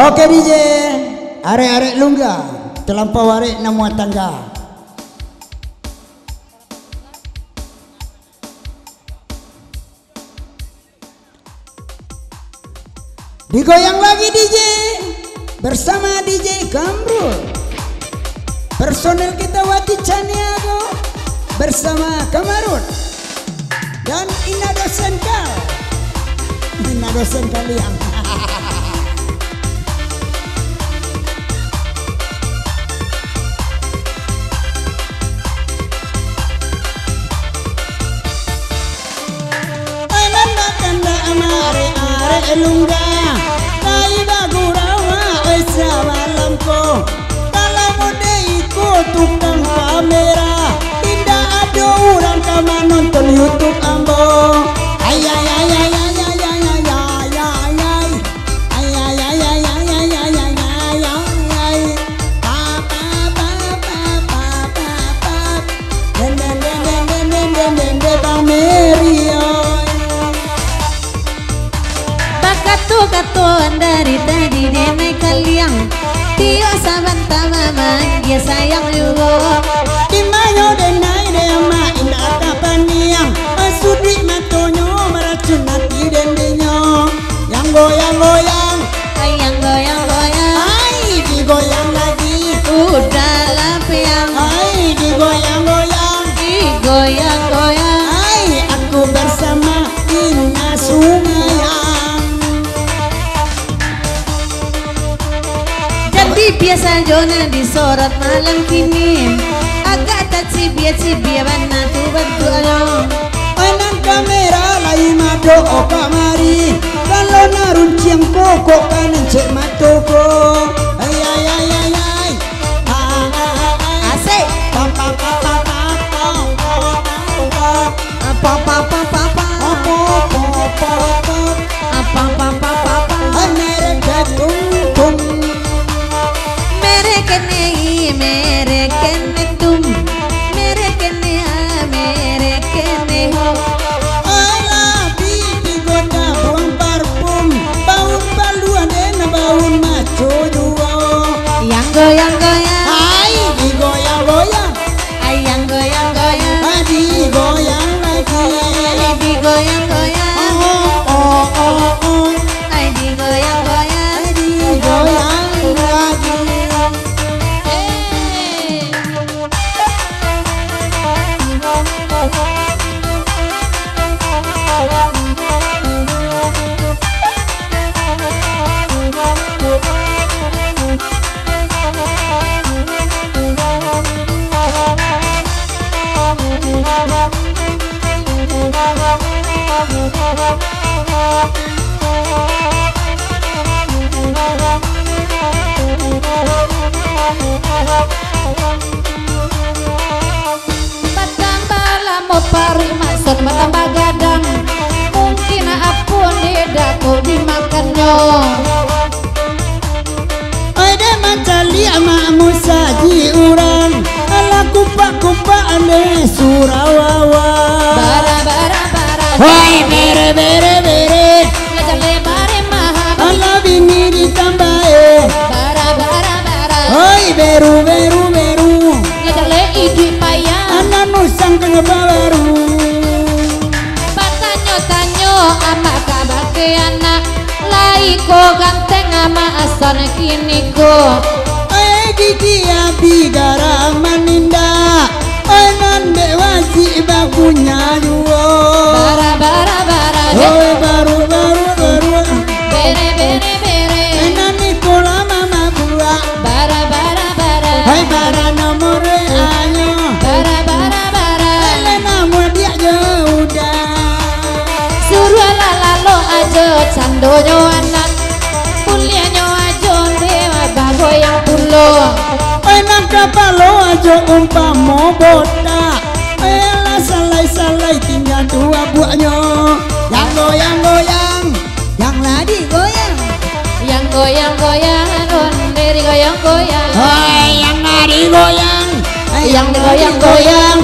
Oke DJ, arek-arek lungga, terlampau arek nama tangga. Digoyang lagi DJ bersama DJ Kamrul. Personel kita Wati Caniago bersama Kamarun dan Ina dosen kal. Ina dosen kalian. elunga kai bagurawa esa malamko kalau mode ikut tukang kamera tidak ada orang kama nonton YouTube ambo ya sayang lu jona disorot malam kini. Agak tak cibia cibia mana tu bantu along. Anang kamera lai mado o kamari Kalau narun ciang koko kanan cek matoko قدمت لي مع موسى جيوران ألا كبا كبا أمي سورة واوا برا برا برا برا Eh gigi api garang maninda Anan dewaji bakunya juo. Bara bara bara Oi baru baru baru. Bere bere bere. Enan Nikola mama bua Bara bara bara. Hai bara nomor ayo. Bara bara bara. Elena mau dia jaudah Suruh lalalo aja candonya ojo umpama bodak Ela salai-salai tinggal dua buahnya. Yang goyang goyang Yang ladi goyang. Yang goyang goyang Dari goyang goyang yang ladi goyang eh, Yang goyang goyang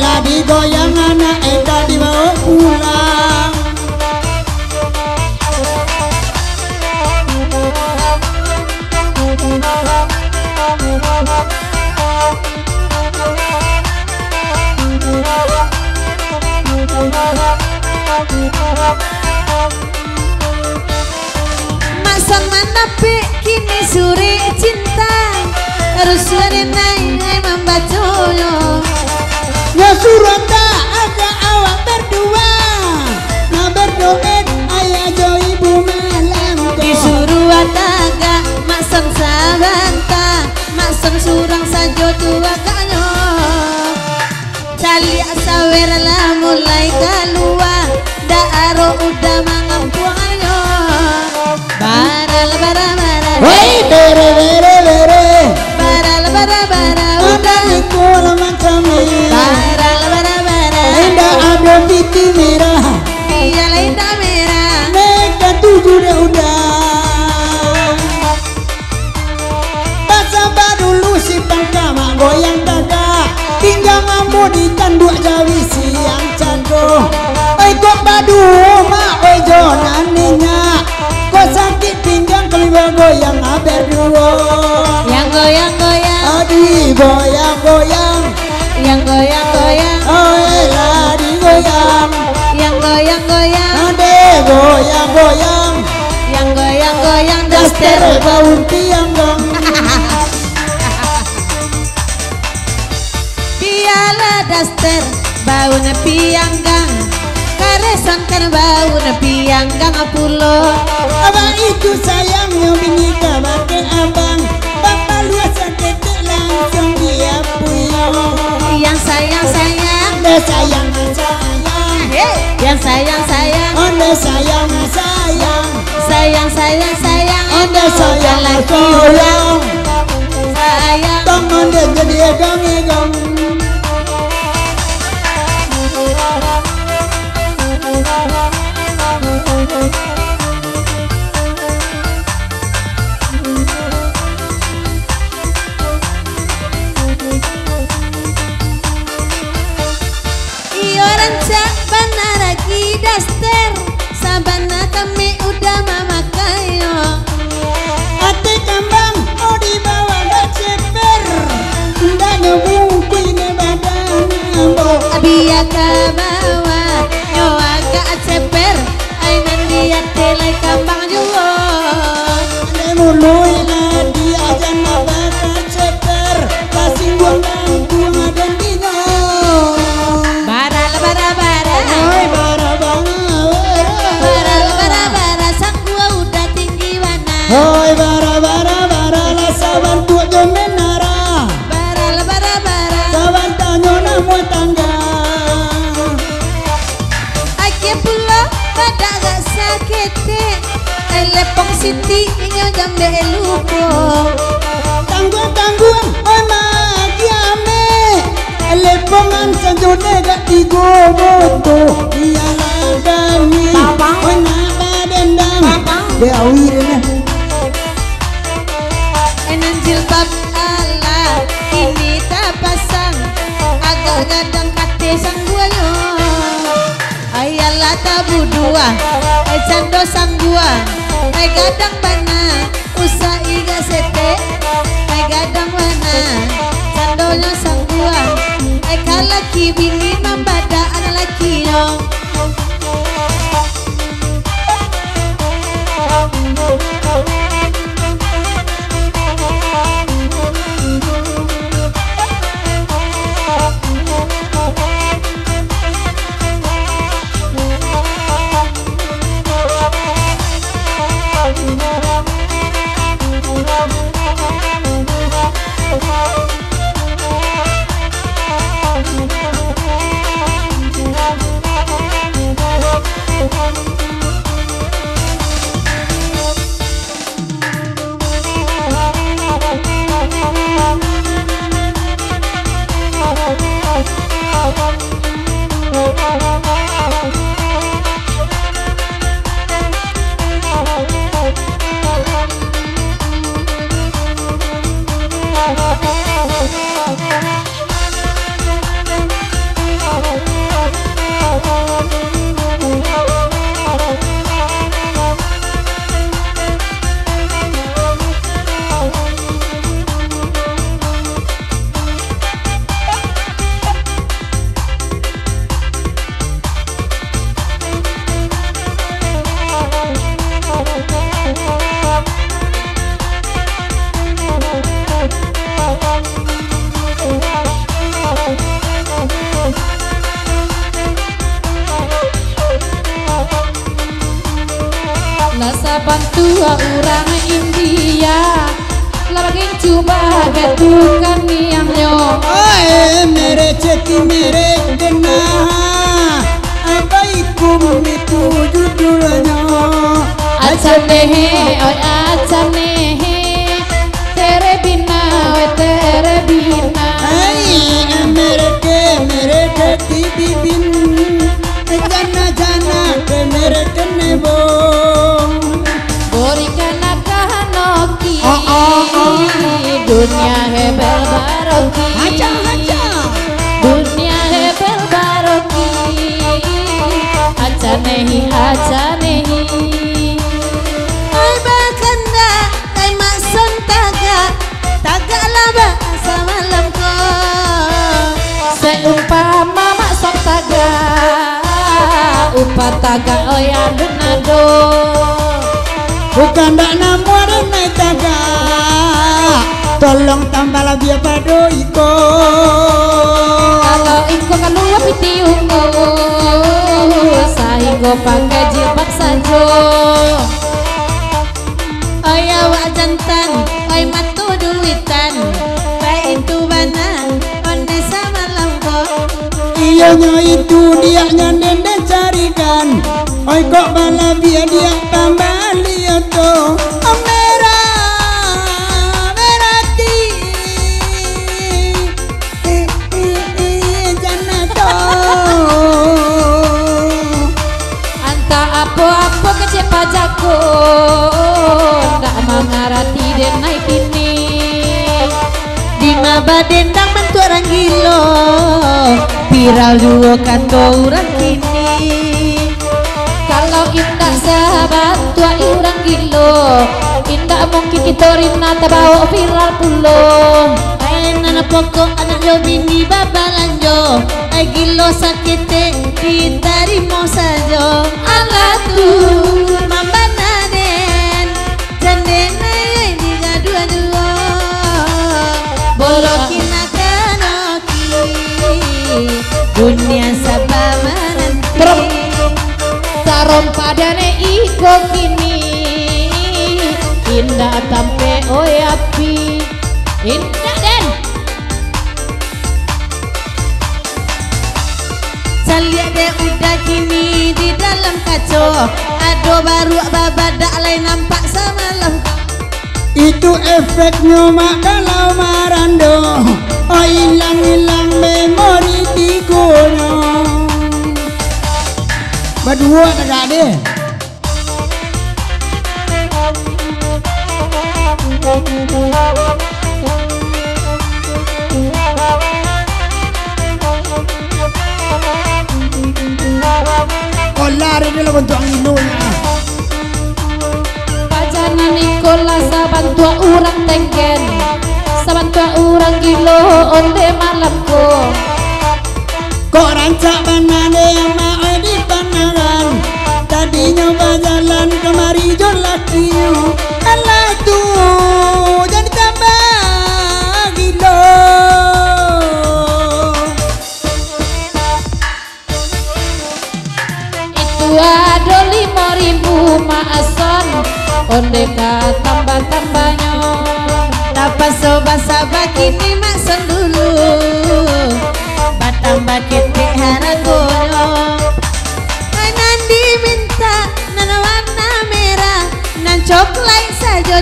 Ladi goyang suri cinta Harus nai membacoyo Ya goyang hampir dua. Yang goyang goyang. Adi goyang goyang. Yang goyang goyang. Oi lari goyang. Yang goyang goyang. Ade goyang goyang. Yang goyang goyang Daster bau tiang dong Piala daster bau pianggang Karesan kan bau pianggang apulo Abang itu sayangnya bini ke abang. Bapak luas tetek langsung dia puyeng Yang sayang sayang. Anda sayang sayang. Yang sayang sayang. Anda sayang sayang. Sayang sayang sayang. Anda sayang sayang. Sayang. Tong anda jadi egang boto Iya naba dendam Dia awirnya Enan jilbab ala Ini tak pasang Agak gadang kate sang buayo Ayalah tabu dua Ay cando sang gua. Ay gadang bana delapan tua orang India. Lagi coba betukan yang yo. Ae mere cheti mere dena ay baikku mami tujuh dulanya acan oi acan Dunia hebel baroki. Haja haja Dunia hebel baroki. Ay bakanda Ay mason taga. Taga laba sa malam ko Seumpama maksok taga. Upa taga oya dunado Bukan dak namu lagi apa iko. Kalau iko kan lu piti ungu Sainggo pakai jilbab sajo. Oya wak jantan. Oi matu duitan Baik itu bana Onde sama lampo Ianya itu dia nyandende Ndak mengarati dan naik ini. Dina badendang mantu orang gilo Viral juga kan orang kini. Kalau indah sahabat tua orang gilo Indah mungkin kita rina bawa viral pulo Ay nana pokok anak yo bini babalanjo Ay gilo sakite ditarimo sajo Alah tuh Tarom padane iko kini. Indah tampe oyapi Indah den. Salia de udah kini di dalam kaco. Ado baru babadak lain nampak semalam. Itu efeknya mak kalau marando. Oh hilang-hilang memori tikunya Berdua tak ada Oh dia lah bentuk anginunya Pajanan Nikola saban tua orang tenggen. Saban tua orang gilo onde malamku Kok rancak banane you.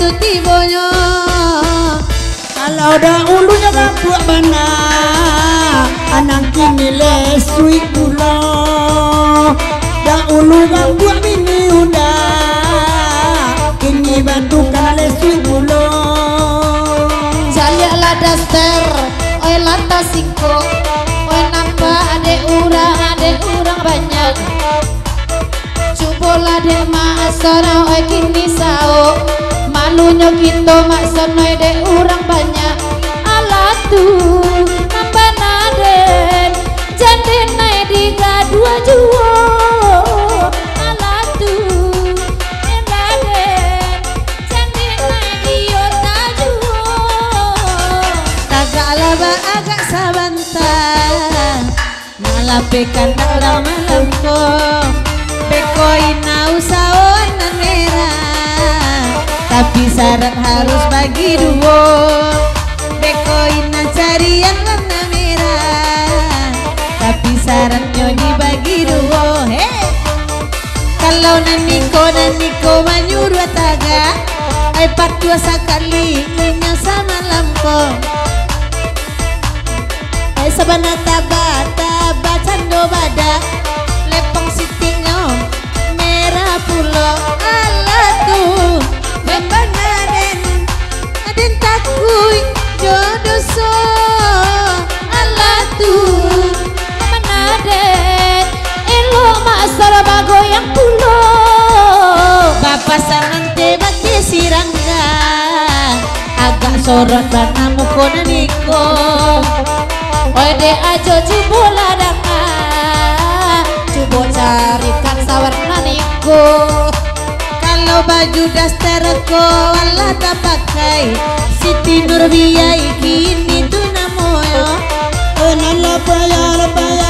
Saja tuh tibonyo Kalau dah ulunya buat bana Anak kini lesui pula Dah ulu buat bini udah Kini bantu kan lesui pula Jalia lah daster Oi lata singko Oi nampak ade urang ade urang banyak. Cubolah dek mak sono oi kini sao Malunya kita mak sono dek urang banyak. Alah tuh nambah naden Jande naik tiga dua jua Alah tuh naden Jande naik dia jua Tagak laba agak sabantan Nalapikan orang malam ko syarat harus bagi duo Bekoina cari yang warna merah. Tapi syaratnya bagi duo hey! Kalau naniko naniko manyuruh taga. Aipak dua sakali nginyo sama lampu. Sabana taba taba cando bada. Lepong sitingo merah pulau alat Memang kuy jodoh so Allah tuh menarik elu masar bagoyang pulo. Bapak salante bagi sirangga. Agak sorot bana mukona niko. Ode ajo cibula daka Cubo carikan sawerna niko. Kalau baju daster ko Allah tak pakai. Siti Nurbiai kini tu namoyo Enala paya la paya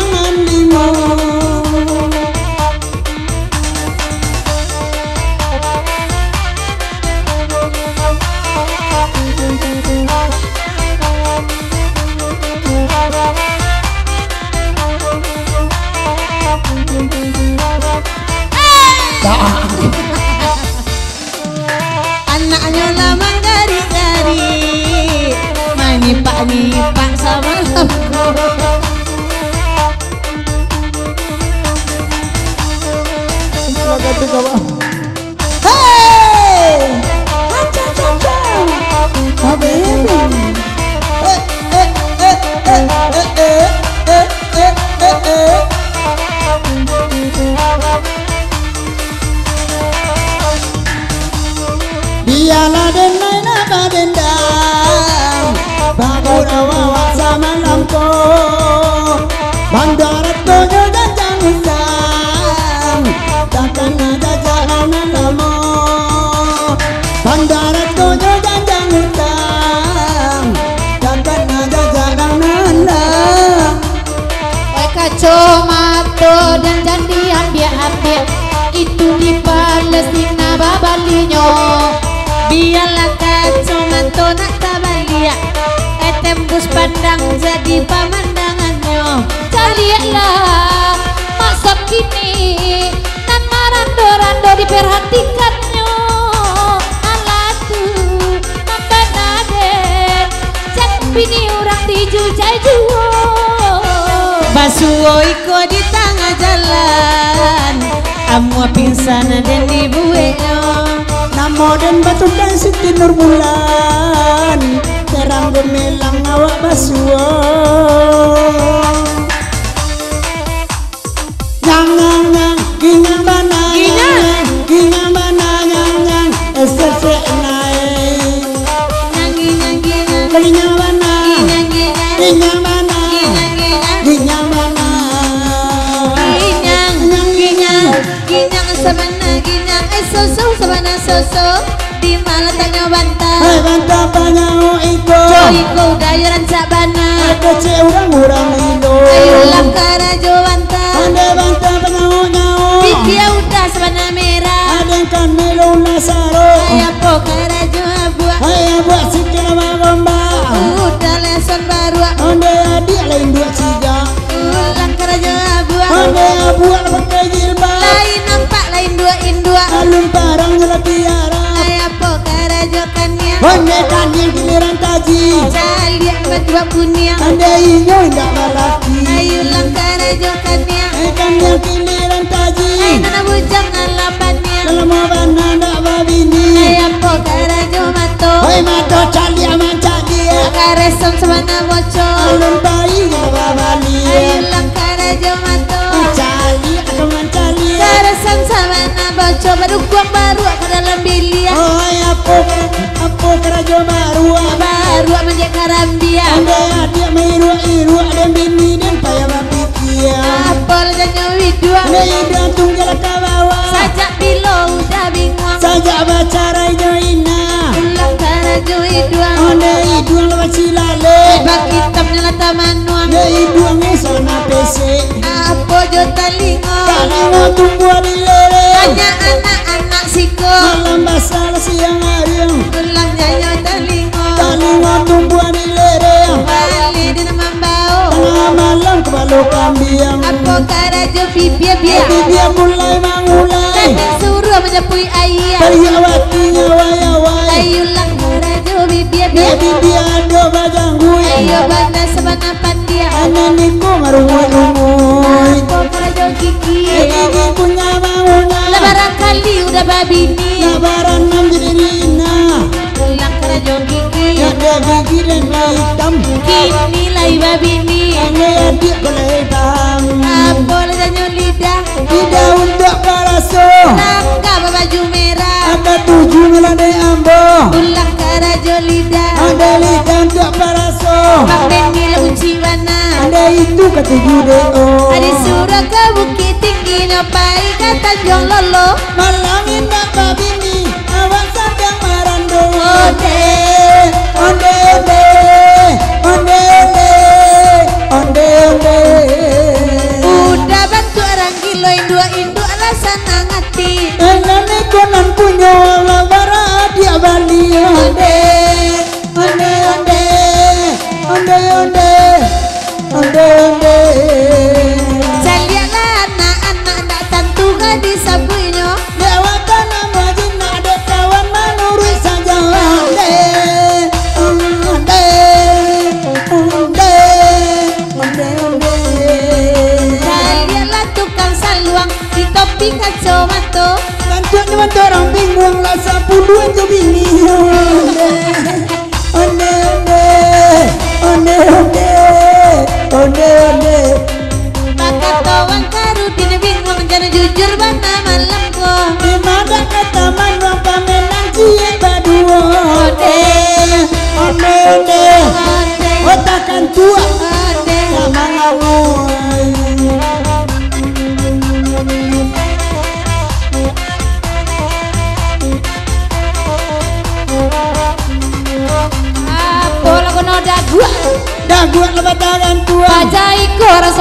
走吧。dipandang jadi pemandangannya. Carilah masak kini Dan marando-rando diperhatikannya. Alatu apa nade? Cek bini orang tiju juo Basuo iko di tengah jalan Amua pingsan dan dibuenya Namo dan batu dan siti nur bulan. Terang gemilang awak basuo Iko gayuran sabana Ada cek Ayo lam karajo wanta Ada banta pengau-ngau Iki ya udah sabana merah. Ada kamelo nasaro. Ayah po karajo abu Ayah buat Onyeta nilgiliran taji. Jalia madwa punia Ande inyo indah malaki Ayu langkara jokannya Ekan nilgiliran taji. Ayo nana bujang alapannya mau abana ida tunggal kawawa Sajak bilo udah bingung Saja baca rajo ina Ulang karajo widua Ane iduang lepas silale Bak hitam nyala tamanuang Ane iduang esana pese Apo jota lingo Kali mau tumbuh di babini Lebaran manjirina Ulang karajo gigi Ada gigi dan hitam. Kini lai babini Ane adik boleh bang. Apo lejanyo lidah. Tidak untuk karaso Langka baju merah. Ada tujuh melandai ambo. Ulang karajo lidah. Ada lidah untuk Bang Benny launci mana Ada itu ketujuh deo Adi surah ke bukit tinggi. Nyopai ke Tanjung Lolo. Malam lah sepuluh itu bini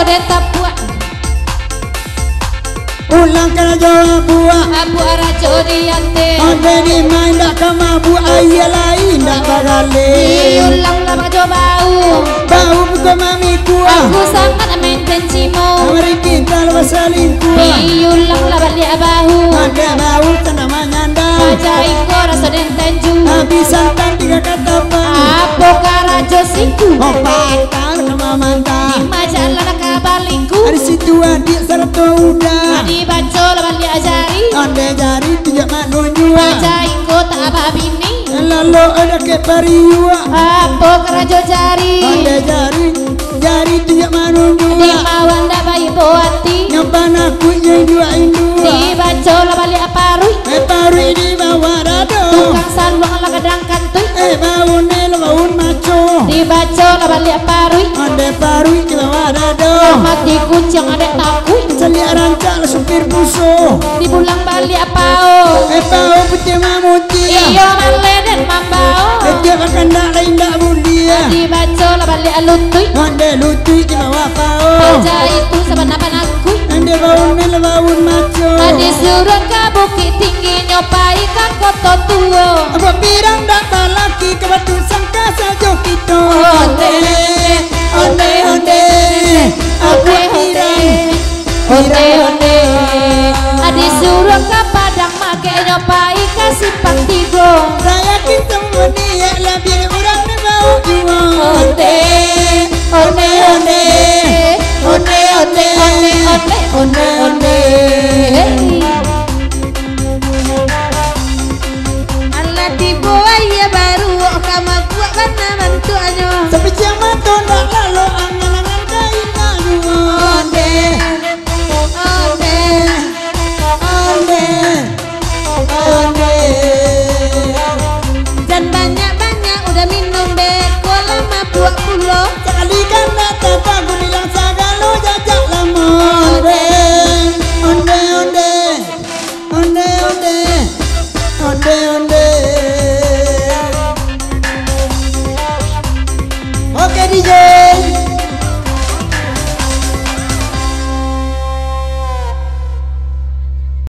ko rasa deta buat Ulang kena jawab buah Abu arajo diante Onde di main dak kama bu ayah lain dak bagale Diulang lama jo bau. Bau buka mami kuah Aku sangat main tensimu Mari kita lepas saling kuah Diulang lama li abahu Ada bau tanah manyanda Bajai ko rasa dentenju Habis santan tiga kata pa Apa karajo siku mantap Majalah kabaliku Dari situ adik serta udah Di baco lama li ajari. Onde jari tidak manunjua Bajai ko tak apa bini Lalu ada ke pariwa Apa karajo jari? Onde jari Jari tidak manunjua Di mawan dak bayi boati Nyampan aku yang dua indua Di baco lama li aparui. Eh paru di bawah dado Tukang saluang lah kadang kantui. Eh bau nel bau maco Di baco lama li aparui Onde paru di bawah dado Mati kucing ada takui Celia rancak supir buso Di bulang bali apao Eh bau putih mamuti Iyo maleden mambao dak lain dak bulia Di baco lah bali alutui Onde lutui. Bawah pao. Baca itu sebenarnya aku? Onde bau nel bau maco. Tadi suruh ke bukit tinggi nyopai kang koto tuo Apa pirang dak balaki ke batu kita Onde Onde Onde Aku pirang Onde onde Adi suruh ke padang make nyopai ke simpang tigo Saya kita lebih